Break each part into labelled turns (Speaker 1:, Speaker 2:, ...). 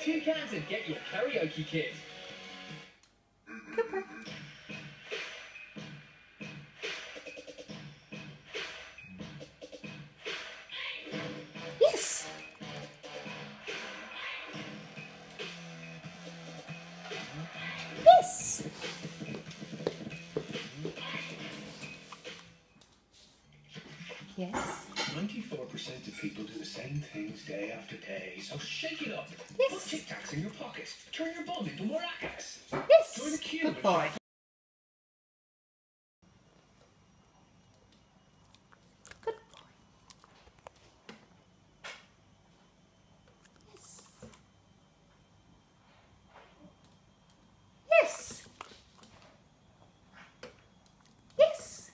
Speaker 1: Two cans and get your karaoke kit.
Speaker 2: Yes. Yes. Yes.
Speaker 1: 94% of people do the same things day after day, so shake it up.
Speaker 2: Yes.
Speaker 1: Put Tic Tacs in your pocket. Turn your bum into maracas.
Speaker 2: Yes.
Speaker 1: Join.
Speaker 2: Good boy. Good boy. Yes. Yes. Yes.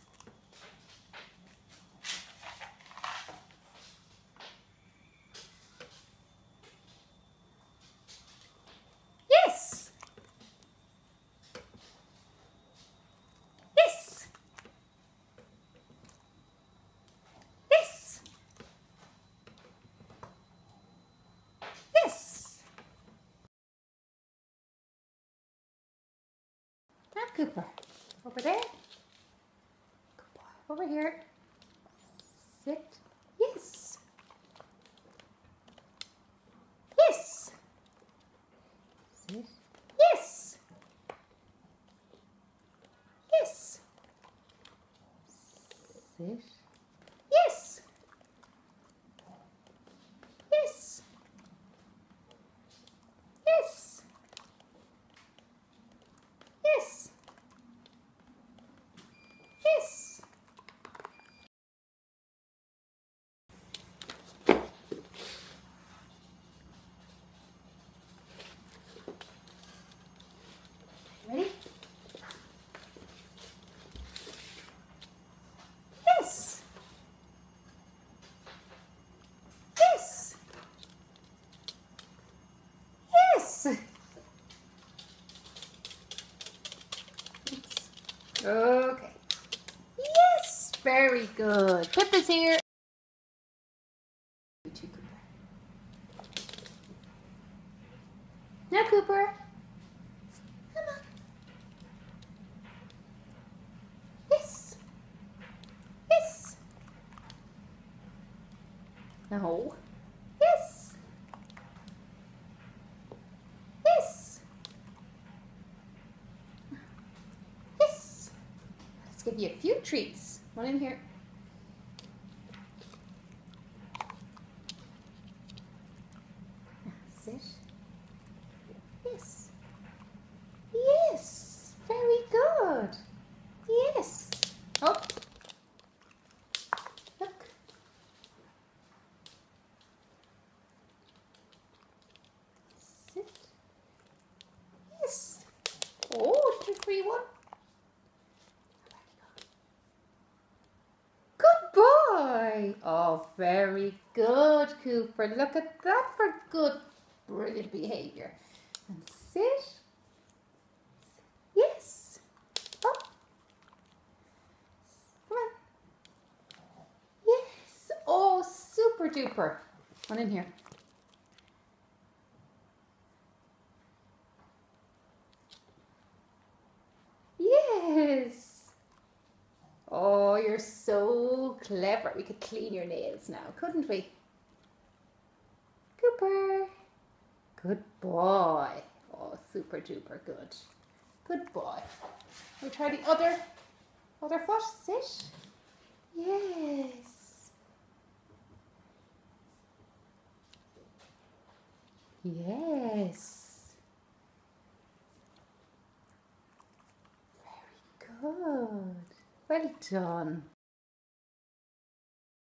Speaker 2: Yes. Yes. Yes. Yes. Now, Cooper. Over there. Good. Over here. Sit. Yes. Yes. Sit. Yes. Yes. Sit. Yes. Yes. Yes. Yes. Yes. Ready? Yes. Yes. Yes. Okay. Yes, very good. Pip is here. Now, Cooper. Come on. Yes. Yes. No. Yes. Yes. Yes. Let's give you a few treats. One in here. Sit. Yes. Yes. Very good. Yes. Oh. Look. Sit. Yes. Oh, two, three, one. Good Oh, very good, Cooper. Look at that for good, brilliant behavior. And sit. Yes. Oh. Come on. Yes. Oh, super duper. One in here. Yes. Oh, you're so clever. We could clean your nails now, couldn't we? Cooper. Good boy. Oh, super duper good. Good boy. We try the other other foot. Sit. Yes. Yes. Very good. Well done.